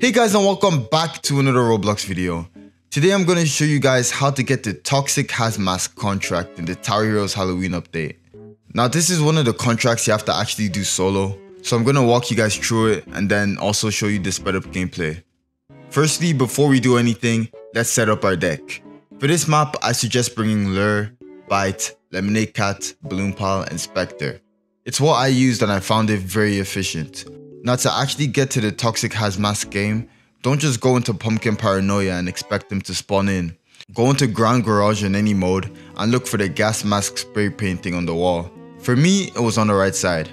Hey guys and welcome back to another Roblox video. Today I'm going to show you guys how to get the Toxic Hazmask contract in the Tower Heroes Halloween update. Now this is one of the contracts you have to actually do solo, so I'm going to walk you guys through it and then also show you the sped up gameplay. Firstly, before we do anything, let's set up our deck. For this map, I suggest bringing Lure, Bite, Lemonade Cat, Balloon Pal, and Spectre. It's what I used and I found it very efficient. Now to actually get to the Toxic Hazmask game, don't just go into Pumpkin Paranoia and expect them to spawn in. Go into Grand Garage in any mode and look for the gas mask spray painting on the wall. For me, it was on the right side.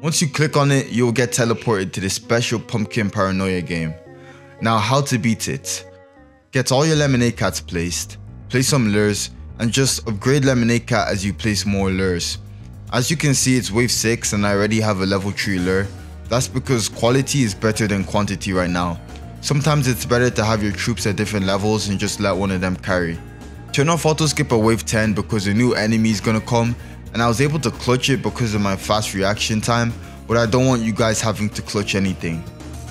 Once you click on it, you will get teleported to the special Pumpkin Paranoia game. Now how to beat it. Get all your Lemonade Cats placed, place some lures, and just upgrade Lemonade Cat as you place more lures. As you can see it's wave 6 and I already have a level 3 lure, that's because quality is better than quantity right now. Sometimes it's better to have your troops at different levels and just let one of them carry. Turn off auto skip at wave 10 because a new enemy is gonna come and I was able to clutch it because of my fast reaction time but I don't want you guys having to clutch anything.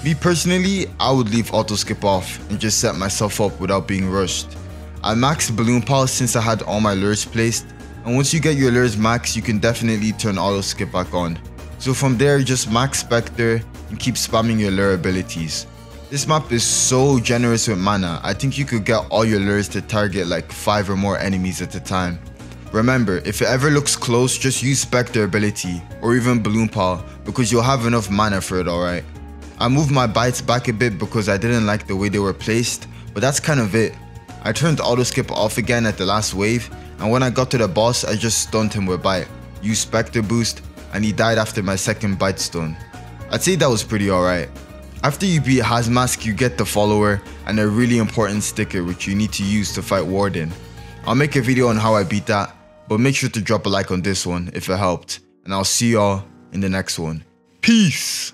Me personally, I would leave auto skip off and just set myself up without being rushed. I maxed Balloon Pal since I had all my lures placed and once you get your lures maxed you can definitely turn auto skip back on. So from there, you just max Spectre and keep spamming your lure abilities. This map is so generous with mana, I think you could get all your lures to target like 5 or more enemies at a time. Remember, if it ever looks close, just use Spectre ability or even Balloon Pal because you'll have enough mana for it alright. I moved my bites back a bit because I didn't like the way they were placed, but that's kind of it. I turned auto skip off again at the last wave and when I got to the boss I just stunned him with bite, used Spectre boost and he died after my second bite stone. I'd say that was pretty alright. After you beat Hazmask you get the follower and a really important sticker which you need to use to fight Warden. I'll make a video on how I beat that, but make sure to drop a like on this one if it helped, and I'll see y'all in the next one. Peace!